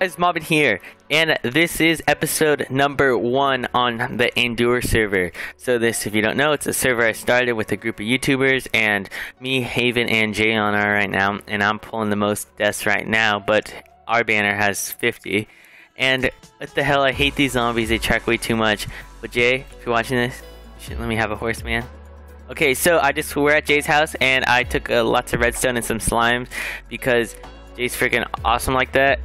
guys, Mobbin here, and this is episode number one on the Endure server. So this, if you don't know, it's a server I started with a group of YouTubers, and me, Haven, and Jay on are right now, and I'm pulling the most deaths right now, but our banner has 50. And what the hell, I hate these zombies, they track way too much. But Jay, if you're watching this, you let me have a horse, man. Okay, so I just, we're at Jay's house, and I took uh, lots of redstone and some slimes, because Jay's freaking awesome like that.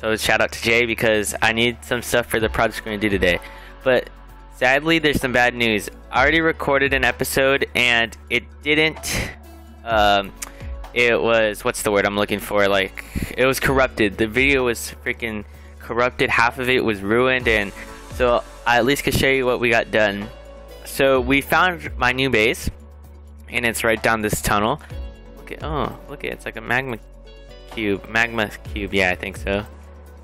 So shout out to Jay because I need some stuff for the project we're gonna do today. But sadly, there's some bad news. I already recorded an episode and it didn't. Um, it was what's the word I'm looking for? Like it was corrupted. The video was freaking corrupted. Half of it was ruined, and so I at least could show you what we got done. So we found my new base, and it's right down this tunnel. Look at oh, look at it's like a magma cube, magma cube. Yeah, I think so.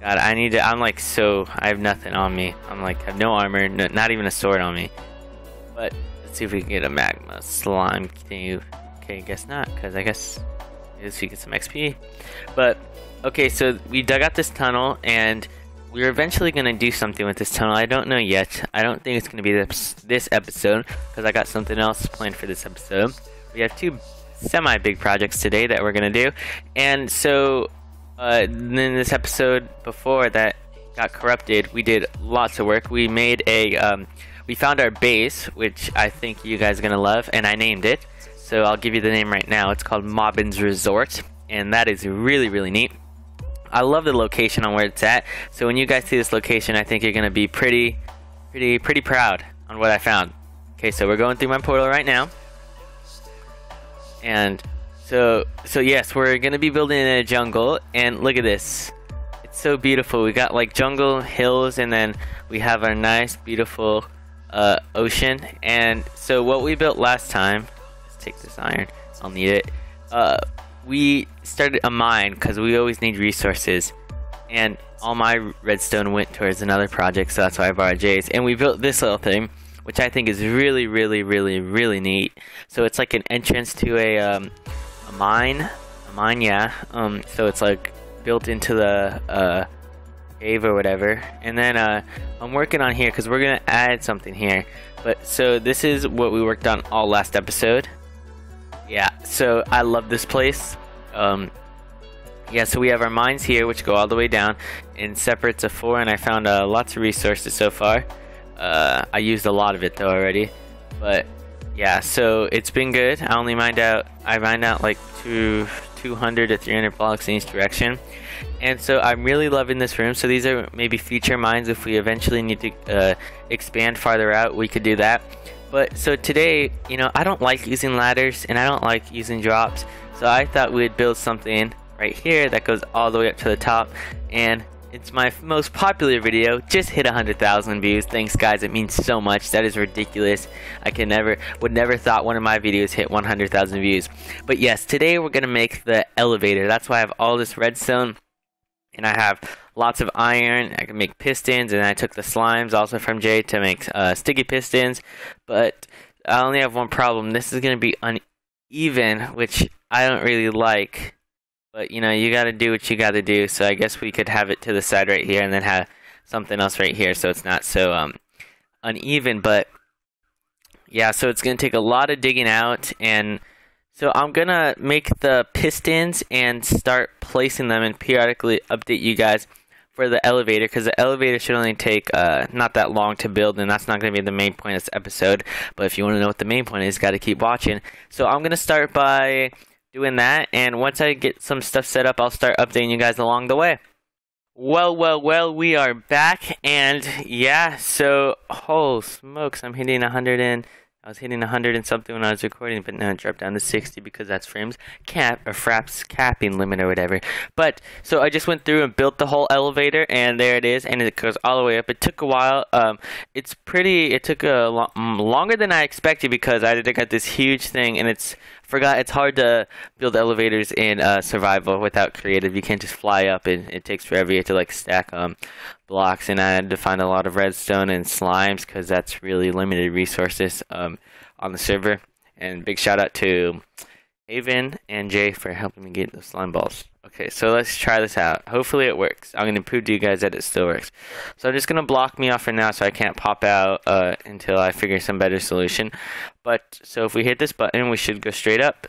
God, I need to. I'm like so. I have nothing on me. I'm like have no armor, no, not even a sword on me. But let's see if we can get a magma slime. Okay, guess not, because I guess I guess we get some XP. But okay, so we dug out this tunnel, and we're eventually gonna do something with this tunnel. I don't know yet. I don't think it's gonna be this this episode because I got something else planned for this episode. We have two semi big projects today that we're gonna do, and so uh, in this episode before that got corrupted, we did lots of work. We made a, um, we found our base, which I think you guys are gonna love, and I named it. So I'll give you the name right now. It's called Mobbin's Resort, and that is really, really neat. I love the location on where it's at. So when you guys see this location, I think you're gonna be pretty, pretty, pretty proud on what I found. Okay, so we're going through my portal right now, and so, so yes, we're gonna be building in a jungle, and look at this. It's so beautiful. We got like jungle, hills, and then we have our nice, beautiful uh, ocean. And so, what we built last time, let's take this iron. I'll need it. Uh, we started a mine because we always need resources, and all my redstone went towards another project, so that's why I borrowed Jay's. And we built this little thing which I think is really, really, really, really neat. So it's like an entrance to a um, mine. Mine, yeah. Um, so it's like built into the uh, cave or whatever. And then uh, I'm working on here because we're gonna add something here. But so this is what we worked on all last episode. Yeah. So I love this place. Um, yeah, so we have our mines here, which go all the way down in separates of four, and I found uh, lots of resources so far. Uh, I used a lot of it though already, but yeah, so it's been good. I only mined out, I mined out like two, 200 to 300 blocks in each direction. And so I'm really loving this room. So these are maybe future mines. If we eventually need to uh, expand farther out, we could do that. But so today, you know, I don't like using ladders and I don't like using drops. So I thought we'd build something right here that goes all the way up to the top. And it's my most popular video. Just hit 100,000 views. Thanks, guys. It means so much. That is ridiculous. I can never, would never thought one of my videos hit 100,000 views. But yes, today we're gonna make the elevator. That's why I have all this redstone, and I have lots of iron. I can make pistons, and I took the slimes also from Jay to make uh, sticky pistons. But I only have one problem. This is gonna be uneven, which I don't really like. But you know, you got to do what you got to do. So I guess we could have it to the side right here, and then have something else right here, so it's not so um, uneven. But yeah, so it's gonna take a lot of digging out, and so I'm gonna make the pistons and start placing them, and periodically update you guys for the elevator because the elevator should only take uh, not that long to build and that's not going to be the main point of this episode but if you want to know what the main point is got to keep watching so i'm going to start by doing that. And once I get some stuff set up, I'll start updating you guys along the way. Well, well, well, we are back, and yeah, so, oh, smokes, I'm hitting 100 and I was hitting 100 and something when I was recording, but now it dropped down to 60 because that's frames cap or fraps capping limit or whatever. But so I just went through and built the whole elevator, and there it is, and it goes all the way up. It took a while. Um, it's pretty. It took a lo- longer than I expected because I got this huge thing, and it's forgot it's hard to build elevators in uh, survival without creative. You can't just fly up, and it takes forever. You have to like stack um blocks, and I had to find a lot of redstone and slimes because that's really limited resources um, on the server. And big shout out to Haven and Jay for helping me get the slime balls. Okay, so let's try this out. Hopefully it works. I'm gonna prove to you guys that it still works. So I'm just gonna block me off for now so I can't pop out uh, until I figure some better solution. But so if we hit this button, we should go straight up.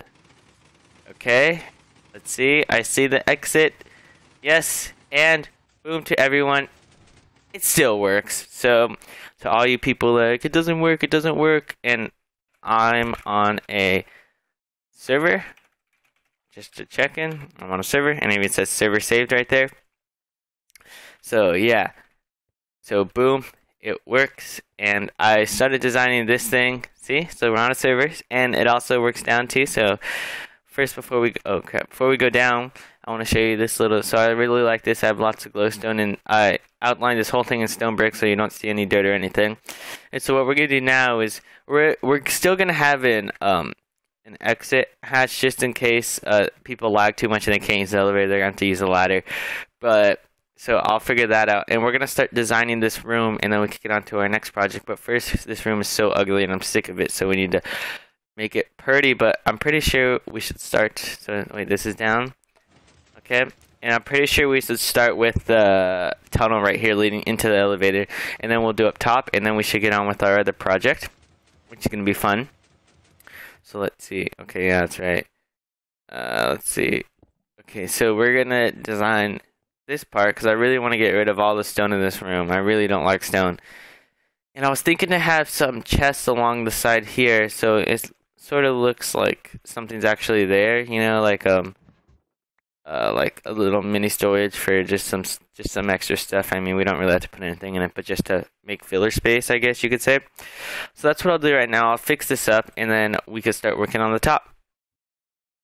Okay, let's see. I see the exit. Yes, and boom to everyone. It still works. So to all you people like it doesn't work, it doesn't work, and I'm on a server just to check in. I'm on a server, and it even says server saved right there. So yeah, so boom, it works, and I started designing this thing. See, so we're on a server, and it also works down too. So first, before we go, oh crap, before we go down, I want to show you this little. So I really like this. I have lots of glowstone, and I outlined this whole thing in stone brick, so you don't see any dirt or anything. And so what we're gonna do now is we're we're still gonna have an um an exit hatch just in case uh, people lag too much and they can't use the elevator. They're going to have to use a ladder. But so I'll figure that out. And we're going to start designing this room and then we can get on to our next project. But first, this room is so ugly and I'm sick of it. So we need to make it pretty. But I'm pretty sure we should start. So wait, this is down. Okay. And I'm pretty sure we should start with the tunnel right here leading into the elevator. And then we'll do up top. And then we should get on with our other project, which is going to be fun. So let's see. Okay, yeah, that's right. Uh, let's see. Okay, so we're gonna design this part because I really want to get rid of all the stone in this room. I really don't like stone. And I was thinking to have some chests along the side here, so it sort of looks like something's actually there. You know, like um, uh, like a little mini storage for just some just some extra stuff. I mean, we don't really have to put anything in it, but just to make filler space, I guess you could say. So that's what I'll do right now. I'll fix this up, and then we can start working on the top.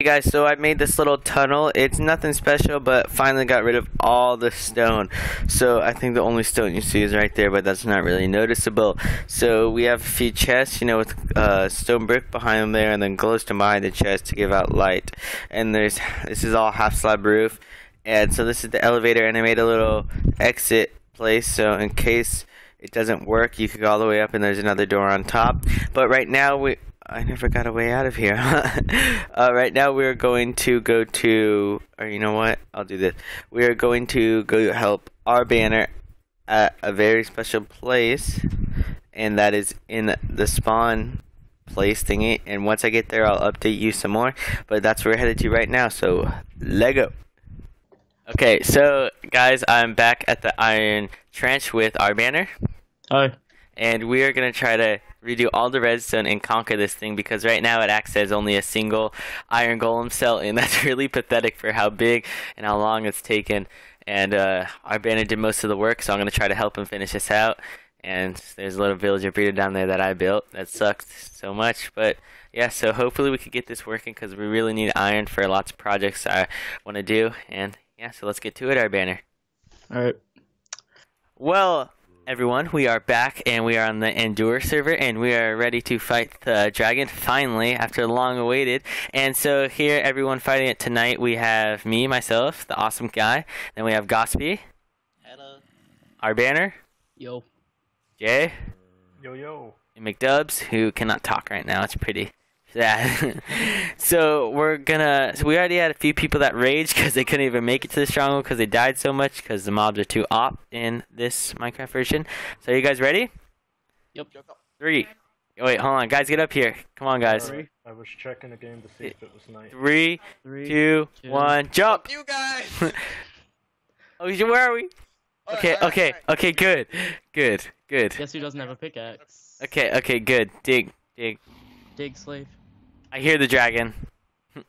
Hey guys, so I made this little tunnel. It's nothing special, but finally got rid of all the stone. So I think the only stone you see is right there, but that's not really noticeable. So we have a few chests, you know, with uh, stone brick behind them there, and then glowstone behind the chest to give out light. And there's this is all half slab roof, and so this is the elevator, and I made a little exit place, so in case it doesn't work, you could go all the way up, and there's another door on top. But right now we I never got a way out of here. uh, right now, we're going to go to, or you know what? I'll do this. We are going to go help our banner at a very special place, and that is in the spawn place thingy. And once I get there, I'll update you some more. But that's where we're headed to right now. So, Lego. Okay, so guys, I'm back at the Iron Trench with our banner. Hi. And we are gonna try to redo all the redstone and conquer this thing because right now it acts as only a single iron golem cell and that's really pathetic for how big and how long it's taken. And uh, our banner did most of the work so I'm going to try to help him finish this out. And there's a little villager breeder down there that I built that sucks so much but yeah so hopefully we could get this working because we really need iron for lots of projects I want to do. And yeah so let's get to it our banner. Alright well everyone. We are back and we are on the Endure server and we are ready to fight the dragon finally after long awaited. And so here, everyone fighting it tonight, we have me, myself, the awesome guy. Then we have Gospy. Hello. Our banner. Yo. Jay. Yo yo. And McDubs, who cannot talk right now. It's pretty yeah. so we're gonna. So we already had a few people that raged because they couldn't even make it to the stronghold because they died so much because the mobs are too op in this Minecraft version. So are you guys ready? Yep. Three. Oh, wait, hold on, guys, get up here. Come on, guys. Sorry, I was checking the game to see if it was night. Three, Three, two, two. one, jump. You guys. Oh, where are we? Okay, Alright, okay, alright, okay, good, good, good. Guess who doesn't have a pickaxe? Okay, okay, good. Dig, dig. Dig slave. I hear the dragon.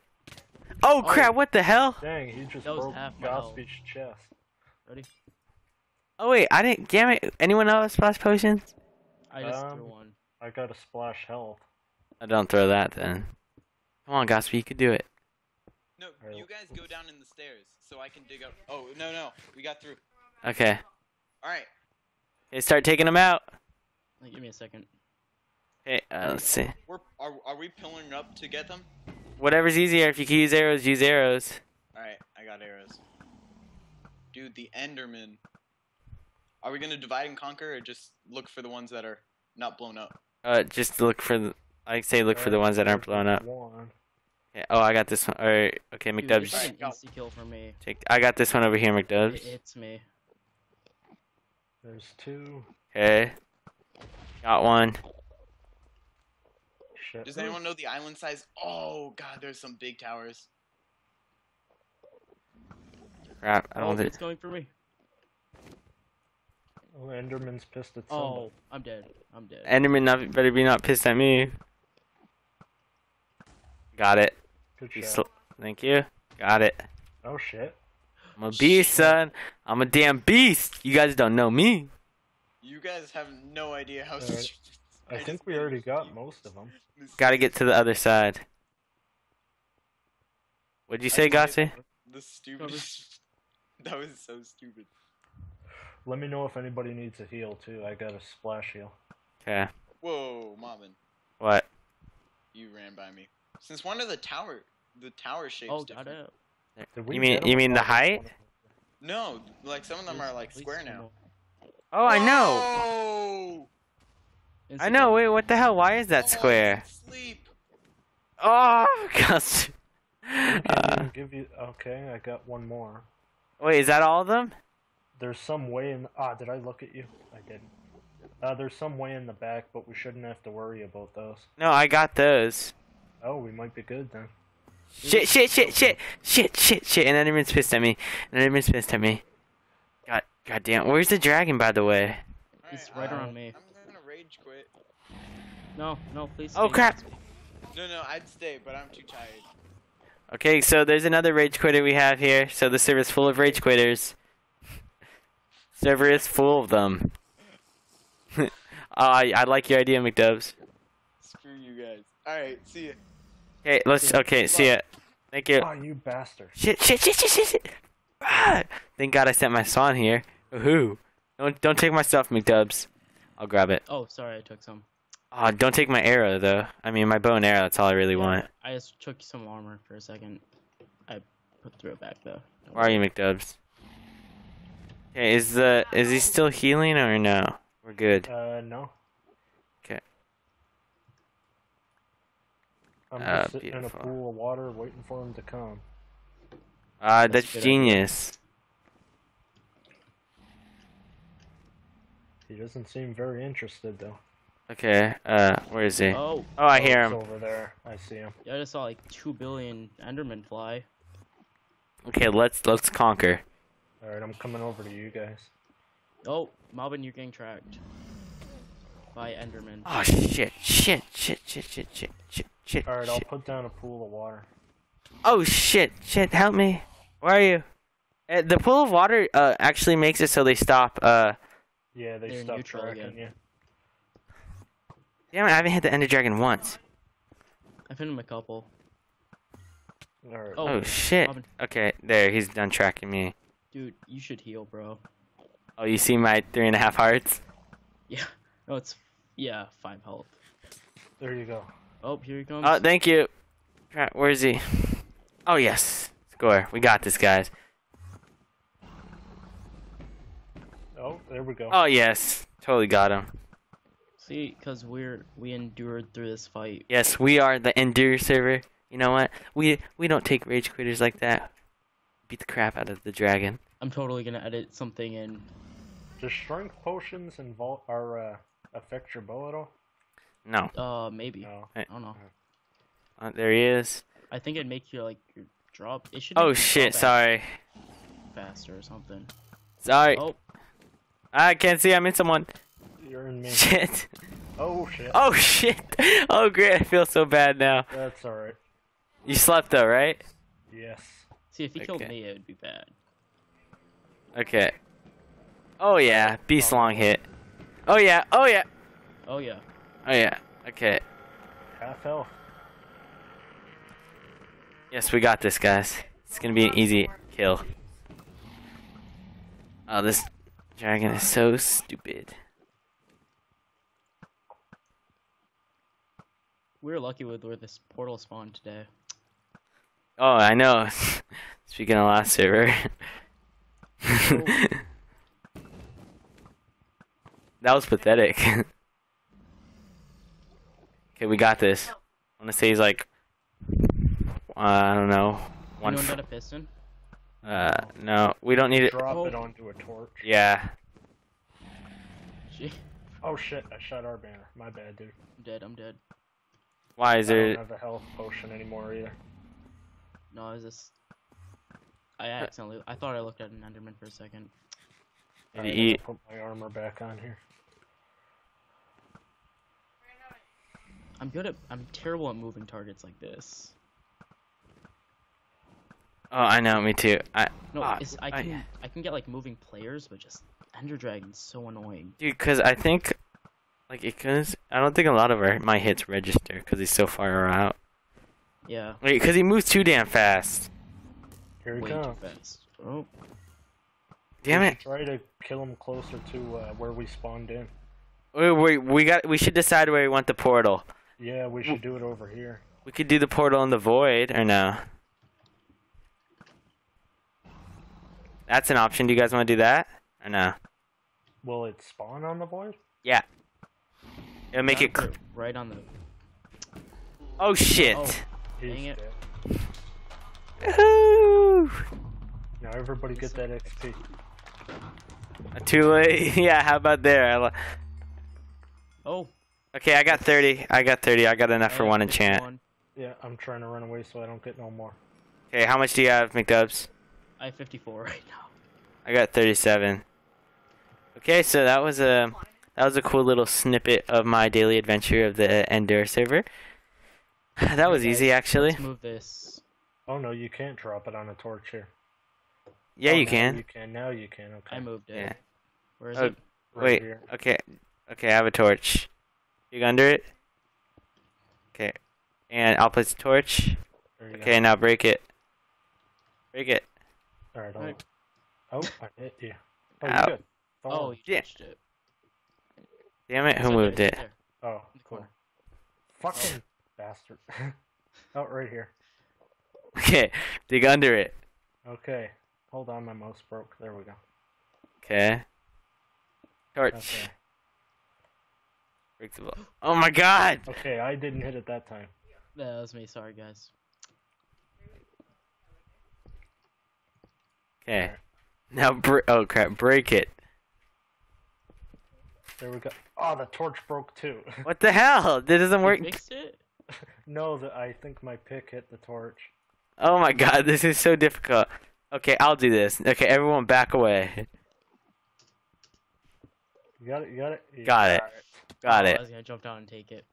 Oh crap! What the hell? Dang, he just That broke half. Gospy's chest. Ready? Oh wait, I didn't. Damn it! Anyone else splash potions? I just Um, threw one. I got a splash health. I don't throw that then. Come on, Gospel, you could do it. No, Alright, you guys go down in the stairs so I can dig up. Oh no no, we got through. Okay. All right. Okay, start taking them out. Give me a second. Okay, uh, let's see. We're are are we pillaring up to get them? Whatever's easier. If you can use arrows, use arrows. All right, I got arrows. Dude, the Enderman. Are we gonna divide and conquer or just look for the ones that are not blown up? Uh, just look for the. I say look for the ones that aren't blown up. One. Okay, oh, I got this one. Alright, okay, Dude, McDubs. it's like an Go. insta kill for me. Take, I got this one over here, It, McDubs. it's me. There's two. Okay. Got one. Shit. Does anyone know the island size? Oh god, there's some big towers. Crap, I Oh, don't think. it's going for me. Oh, Enderman's pissed at Oh. I'm dead. I'm dead. Enderman not, better be not pissed at me. Got it. Good shot. Thank you. Got it. Oh shit. I'm a beast, son. I'm a damn beast. You guys don't know me. You guys have no idea how. Alright. stupid- I think we already got most of them. Gotta get to the other side. What'd you say, I made Gossi? The stupidest. that was so stupid. Let me know if anybody needs a heal too. I got a splash heal. Okay. Whoa, Marvin, What? you ran by me. Since one of the tower, the tower shapes oh, got different? it. Did we You mean you mean the height? one of them. No, like some of them are like square now. Oh, I know. Whoa! I know. Wait, what the hell? Why is that Oh, square? Sleep. Oh, gosh. Uh, give you. Okay, I got one more. wait, is that all of them? There's some way in. Ah, did I look at you? I didn't. Uh, there's some way in the back, but we shouldn't have to worry about those. No, I got those. Oh, we might be good then. Shit, shit, shit, shit, shit, shit, shit. And Enderman's pissed at me. And Enderman's pissed at me. God, god damn. Where's the dragon, by the way? It's right I'm- around me. I'm gonna rage quit. No, no, please. Oh, stay. crap. No, no, I'd stay, but I'm too tired. Okay, so there's another rage quitter we have here. So the server's full of rage quitters. Server is full of them. oh, I, I like your idea, McDubs. Screw you guys. Alright, see ya. Okay, let's. Okay, see ya. Thank you. Ah, you bastard. Shit, shit, shit, shit, shit, shit. Ah, thank God I sent my swan here. Woohoo. Don't don't take my stuff, McDubs. I'll grab it. Oh, sorry, I took some. Oh, don't take my arrow though. I mean my bow and arrow. That's all I really Yeah, want. I just took some armor for a second. I put threw it back though. Don't Where are you, McDubs? Okay, is the is he still healing or no? We're good. Uh, no. Okay. I'm Ah, just sitting in a pool of water waiting for him to come. Ah, That's that's, a good idea. genius. He doesn't seem very interested though. Okay, uh, where is he? Oh, Oh, I hear him. over there. I see him. yeah, I just saw like two billion Endermen fly. Okay, let's let's conquer. All right, I'm coming over to you guys. Oh, Malvin, you're getting tracked by Enderman. Oh shit, shit, shit, shit, shit, shit, shit, shit. All right, I'll put down a pool of water. Oh shit, shit, help me. Where are you? Uh, the pool of water uh actually makes it so they stop. Uh, Yeah, they They're stopped tracking again. you. Damn it, I haven't hit the Ender Dragon once. I've hit him a couple. All right. Oh, Oh shit. Robin. Okay, there, he's done tracking me. Dude, you should heal, bro. Oh, you see my three and a half hearts? Yeah. No, it's yeah, five health. There you go. Oh, here he comes. Oh, thank you. Tra- Where is he? Oh yes, score. We got this, guys. Oh, there we go. Oh yes, totally got him. See, cause we're we endured through this fight. Yes, we are the Endure server. You know what? We we don't take rage quitters like that. Beat the crap out of the dragon. I'm totally gonna edit something in. Does strength potions involve or uh, affect your bow at all? No. Uh, maybe. No. I don't know. Uh, there he is. I think it'd make your like your drop. It should. Oh shit, sorry. Faster or something. Sorry. Oh, I can't see. I'm in someone. You're in me. Shit. Oh shit. Oh shit. Oh great. I feel so bad now. That's all right. You slept though, right? Yes. see if he killed me, it would be bad. Okay. Oh yeah. Beast oh. long hit. Oh yeah. Oh yeah. Oh yeah. Oh yeah. Okay. Half health. Yes, we got this, guys. It's gonna be an easy kill. Oh, this dragon is so stupid. We were lucky with where this portal spawned today. Oh, I know. Speaking of last server. that was pathetic. okay, we got this. I wanna say he's like I don't know. One. Anyone f- got a piston? uh, no, we don't need it. Drop Oh. it onto a torch. Yeah. Gee, Oh shit, I shot our banner. My bad, dude. I'm dead. I'm dead. Why is I don't there? have a health potion anymore either. No, is this? I uh, accidentally. I thought I looked at an Enderman for a second. Did Alright, I'm eat? gonna put my armor back on here. I'm good at. I'm terrible at moving targets like this. Oh, I know. Me too. I, No, ah, it's, I I- can. I can get like moving players, but just Ender Dragon's so annoying. dude, cause I think, like, it cause I don't think a lot of our, my hits register because he's so far out. Yeah, Wait, cause he moves too damn fast. Here we way comes. too fast. Oh, Damn We it! Try to kill him closer to uh, where we spawned in. Wait, wait, we got. We should decide where we want the portal. Yeah, we should do it over here. We could do the portal in the void, or no? That's an option. Do you guys want to do that, or no? Will it spawn on the void? Yeah. It'll make it. put it right on the. oh shit! Oh. Dang it. dead. Woohoo! Now everybody get that XP. Uh, too late. yeah. How about there? I Oh. Okay, I got thirty. I got thirty. I got enough for one have enchant. 51. Yeah, I'm trying to run away so I don't get no more. Okay, how much do you have, McDubs? I have 54 right now. I got 37. Okay, so that was a that was a cool little snippet of my daily adventure of the Endure server. That was easy, actually. Let's move this. Oh no, you can't drop it on a torch here. Yeah, Oh, you can. You can. Now you can. Okay. I moved it. Yeah. Where is Oh, it? Right Wait. here. Okay. Okay, I have a torch. You under it. Okay. And I'll place the torch. There you Okay, now break it. Break it. go. All right. hold Right. Oh, I hit you. Oh, Ow. you good. Oh, Oh, you yeah. touched it. Damn it, who right moved there, it? oh, there. cool. Fucking bastard. oh, right here. Okay, dig under it. Okay. Hold on, my mouse broke. There we go. Okay. Torch. Okay. Break the ball. Oh my god! Okay, I didn't hit it that time. Yeah, that was me. Sorry, guys. Okay. Now, br- oh crap, break it. There we go. Oh, the torch broke too. What the hell? That doesn't You work. fixed it? no, that I think my pick hit the torch. Oh my god, this is so difficult. Okay, I'll do this. Okay, everyone back away. You got it. You got it. You Got it. Got Oh, it. I was gonna jump down and take it.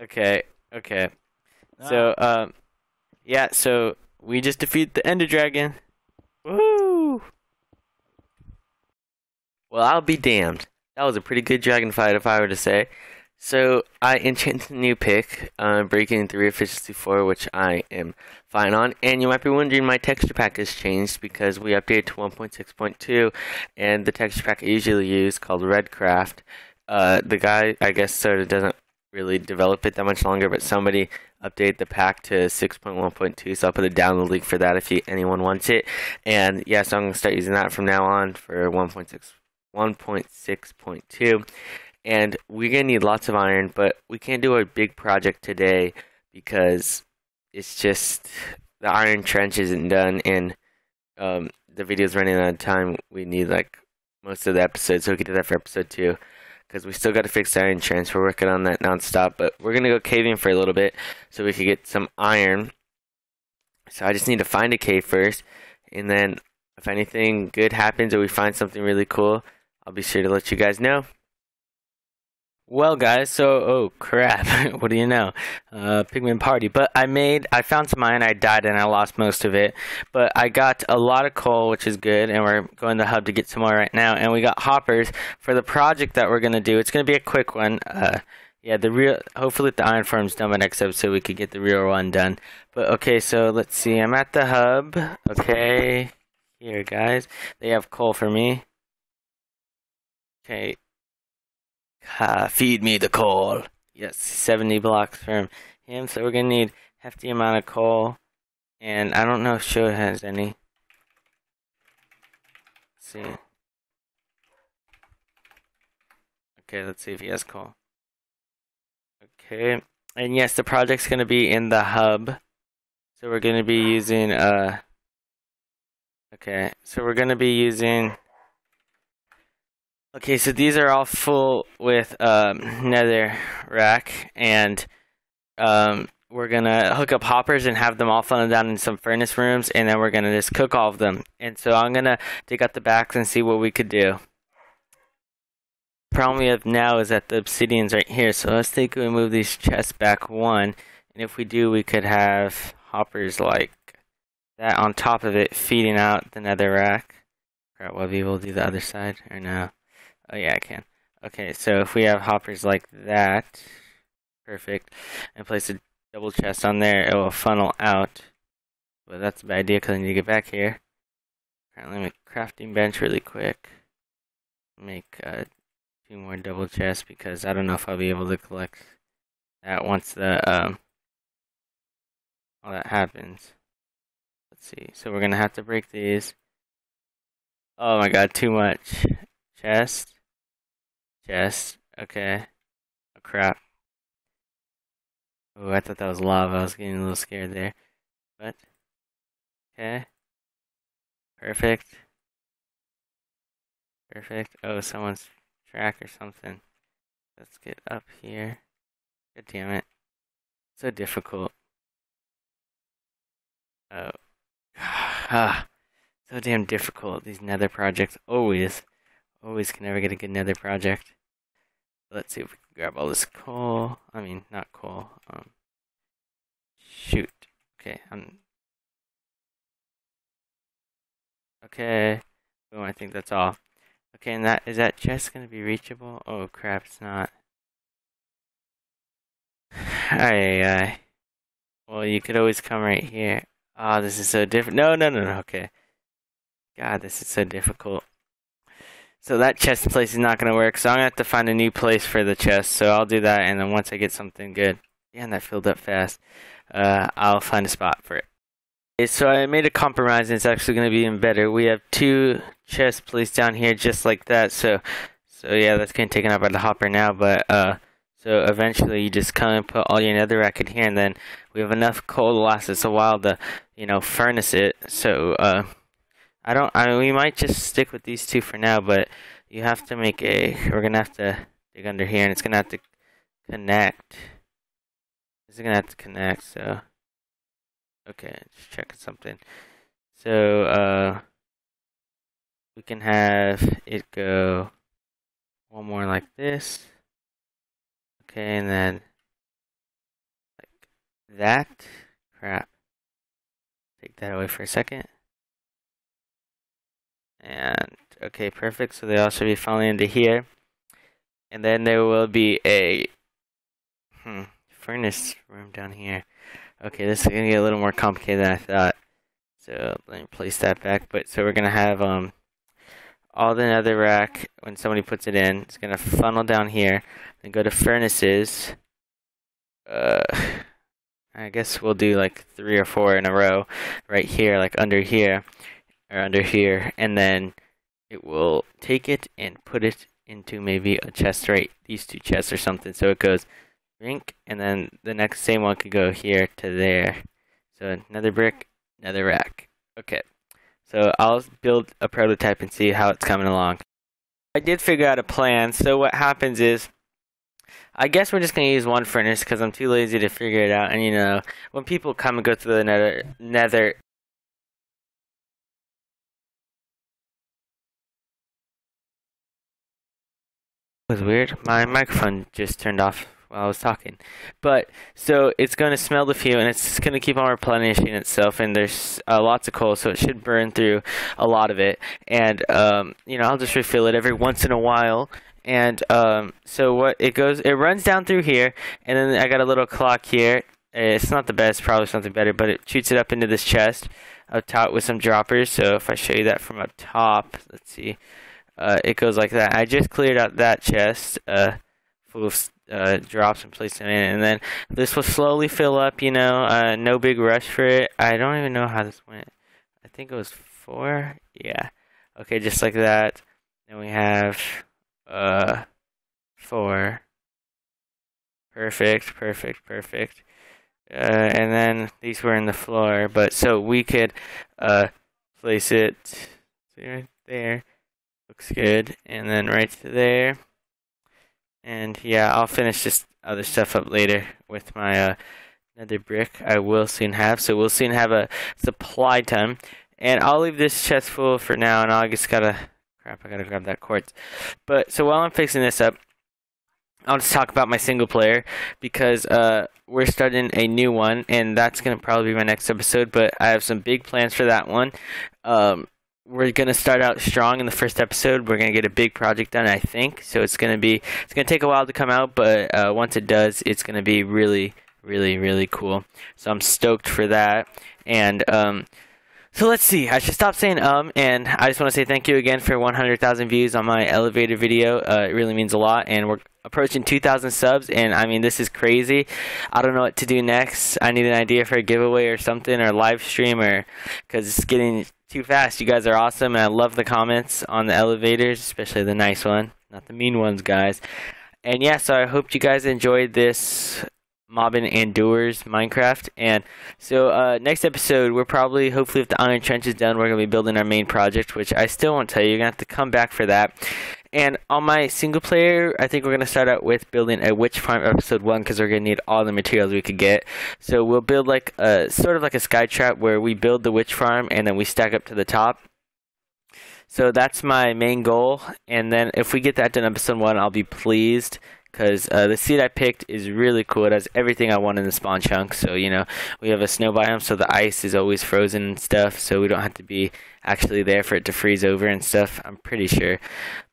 Okay, okay. So, Ah, um, yeah, so we just defeat the Ender Dragon. Woo! Well, I'll be damned. That was a pretty good dragon fight, if I were to say. So, I enchanted a new pick, uh, Breaking 3 Efficiency 4, which I am fine on. And you might be wondering, my texture pack has changed because we updated to 1.6.2, and the texture pack I usually use, called Redcraft, uh, the guy, I guess, sort of doesn't really develop it that much longer, but somebody updated the pack to 6.1.2, so I'll put a download link for that if you, anyone wants it. And yeah, so I'm going to start using that from now on for 1.6, 1.6.2. And we're going to need lots of iron, but we can't do a big project today because it's just the iron trench isn't done and um, the video's running out of time. We need like most of the episodes, so we can do that for episode two because we still got to fix the iron trench. We're working on that nonstop, but we're gonna go caving for a little bit so we can get some iron. So I just need to find a cave first, and then if anything good happens or we find something really cool, I'll be sure to let you guys know. Well, guys, so oh crap, what do you know? Uh, Pigman party. But I made, I found some iron. I died and I lost most of it. But I got a lot of coal, which is good, and we're going to the hub to get some more right now. And we got hoppers for the project that we're gonna do. It's gonna be a quick one. Uh, yeah, the real. Hopefully, the iron farm's done by next episode. We could get the real one done. But okay, so let's see. I'm at the hub. Okay, here, guys. They have coal for me. Okay. Ah, feed me the coal. Yes, 70 blocks from him. So we're gonna need hefty amount of coal. And I don't know if Sho has any. Let's see. Okay, let's see if he has coal. Okay. And yes, the project's gonna be in the hub. So we're gonna be using uh. Okay, so we're gonna be using. Okay, so these are all full with um, nether rack, and um, we're gonna hook up hoppers and have them all funneled down in some furnace rooms, and then we're gonna just cook all of them. And so I'm gonna dig out the backs and see what we could do. Problem we have now is that the obsidian's right here, so let's take and move these chests back one, and if we do, we could have hoppers like that on top of it, feeding out the netherrack. Crap, will be able to do the other side or no? Oh yeah, I can. Okay, so if we have hoppers like that, perfect, and place a double chest on there, it will funnel out. But that's a bad idea because I need to get back here. Alright, let me crafting bench really quick. Make uh, two more double chests because I don't know if I'll be able to collect that once the um all that happens. Let's see. So we're gonna have to break these. Oh my god, too much. Chest. Chest. Okay. Oh crap. Oh, I thought that was lava. I was getting a little scared there. But okay. Perfect. Perfect. Oh, someone's track or something. Let's get up here. God damn it. So difficult. Oh. Ah. So damn difficult. These nether projects always, always can never get a good nether project. Let's see if we can grab all this coal. I mean, not coal. Um, shoot. Okay, I'm. Okay. Boom, I think that's all. Okay, and that is that chest gonna be reachable? Oh crap, it's not. Aye, aye. Well, you could always come right here. Ah, oh, this is so different. No, no, no, no. Okay. God, this is so difficult. So that chest place is not gonna work. So I'm gonna have to find a new place for the chest. So I'll do that, and then once I get something good, yeah, and that filled up fast. Uh, I'll find a spot for it. Okay, so I made a compromise, and it's actually gonna be even better. We have two chests placed down here, just like that. So, so yeah, that's getting taken up by the hopper now. But uh. So eventually you just come and put all your netherrack in here and then we have enough coal to last us a while to, you know, furnace it. So, uh, I don't, I we might just stick with these two for now, but you have to make a, we're gonna have to dig under here and it's gonna have to connect. It's gonna have to connect, so. Okay, just checking something. So, uh, we can have it go one more like this. Okay, and then like that. Crap. Take that away for a second. And okay, perfect. So they should be falling into here. And then there will be a hmm, furnace room down here. Okay, this is gonna get a little more complicated than I thought. So let me place that back. But so we're gonna have um all the netherrack when somebody puts it in. It's gonna funnel down here. and go to furnaces. Uh, I guess we'll do like three or four in a row, right here, like under here, or under here, and then it will take it and put it into maybe a chest right these two chests or something. So it goes rink, and then the next same one could go here to there. So another brick, another rack. Okay. So I'll build a prototype and see how it's coming along. I did figure out a plan. So what happens is, I guess we're just gonna use one furnace because I'm too lazy to figure it out. And you know, when people come and go through the nether, nether was weird. My microphone just turned off while I was talking. But so it's going to smell the fuel and it's going to keep on replenishing itself. And there's uh, lots of coal, so it should burn through a lot of it. And um, you know, I'll just refill it every once in a while. And um, so what it goes, it runs down through here, and then I got a little clock here. It's not the best, probably something better, but it shoots it up into this chest up top with some droppers. So if I show you that from up top, let's see. Uh, it goes like that. I just cleared out that chest uh, full of uh, drops and placed them in, and then this will slowly fill up. You know, uh, no big rush for it. I don't even know how this went. I think it was four. Yeah. Okay, just like that. Then we have uh four. Perfect, perfect, perfect. uh, and then these were in the floor. But so we could uh, place it right there. Looks good, and then right there. And yeah, I'll finish this other stuff up later with my uh, nether brick. I will soon have, so we'll soon have a supply ton. And I'll leave this chest full for now, and I'll just gotta crap. I gotta grab that quartz. But so while I'm fixing this up, I'll just talk about my single player because uh, we're starting a new one, and that's gonna probably be my next episode. But I have some big plans for that one. Um, we're gonna start out strong in the first episode. We're gonna get a big project done, I think. So it's gonna be it's gonna take a while to come out, but uh, once it does, it's gonna be really, really, really cool. So I'm stoked for that. And um, so let's see. I should stop saying um, and I just want to say thank you again for 100,000 views on my elevator video. Uh, it really means a lot, and we're approaching 2,000 subs, and I mean this is crazy. I don't know what to do next. I need an idea for a giveaway or something, or live stream, or because it's getting too fast. You guys are awesome, and I love the comments on the elevators, especially the nice one, not the mean ones, guys. And yeah, so I hope you guys enjoyed this Mobbin Endures Minecraft. And so uh, next episode, we're probably, hopefully, if the Iron Trench is done, we're going to be building our main project, which I still won't tell you. You're going to have to come back for that. And on my single player, I think we're going to start out with building a witch farm episode 1 because we're going to need all the materials we could get. So we'll build like a sort of like a sky trap where we build the witch farm and then we stack up to the top. So that's my main goal. And then if we get that done episode 1, I'll be pleased because uh, the seed I picked is really cool. It has everything I want in the spawn chunk. So you know we have a snow biome, so the ice is always frozen and stuff. So we don't have to be actually there for it to freeze over and stuff. I'm pretty sure.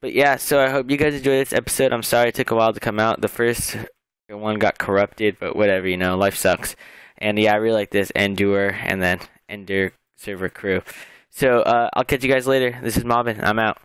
But yeah, so I hope you guys enjoyed this episode. I'm sorry it took a while to come out. The first one got corrupted, but whatever. You know, life sucks. And yeah, I really like this Endure and then Ender server crew. So uh, I'll catch you guys later. This is Mobbin. I'm out.